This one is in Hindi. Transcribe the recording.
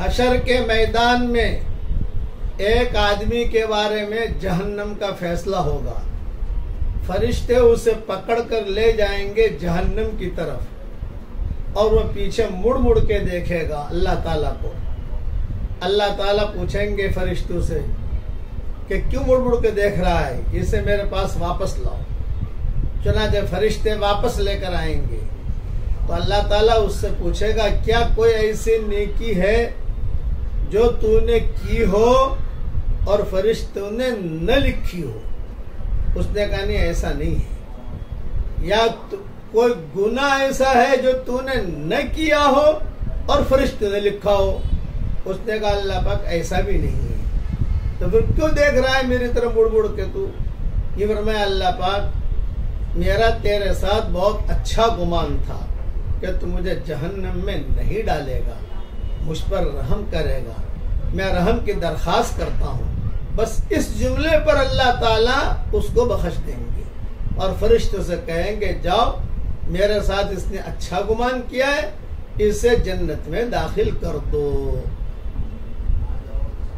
हशर के मैदान में एक आदमी के बारे में जहन्नम का फैसला होगा। फरिश्ते उसे पकड़ कर ले जाएँगे जहन्नम की तरफ़ और वह पीछे मुड़ मुड़ के देखेगा अल्लाह ताला को। अल्लाह ताला पूछेंगे फरिश्तों से कि क्यों मुड़ मुड़ के देख रहा है? इसे मेरे पास वापस लाओ। चुनाचे फरिश्ते वापस लेकर आएँगे। तो अल्लाह ताला उससे पूछेगा, क्या कोई ऐसी नेकी है जो तूने की हो और फरिश्तों ने न लिखी हो। उसने कहा, नहीं, ऐसा नहीं है। या कोई गुना ऐसा है जो तूने न किया हो और फरिश्ते ने लिखा हो? उसने कहा, अल्लाह पाक, ऐसा भी नहीं है। तो फिर क्यों देख रहा है मेरी तरफ़ मुड़ मुड़ के तू? ये फरमाया, अल्लाह पाक, मेरा तेरे साथ बहुत अच्छा गुमान था कि तू मुझे जहन्नम में नहीं डालेगा। मुझ पर रहम करेगा। मैं रहम की दरख्वास्त करता हूँ। बस इस जुमले पर अल्लाह ताला उसको बख्श देंगे। और फरिश्तों से कहेंगे, जाओ, मेरे साथ इसने अच्छा गुमान किया है, इसे जन्नत में दाखिल कर दो।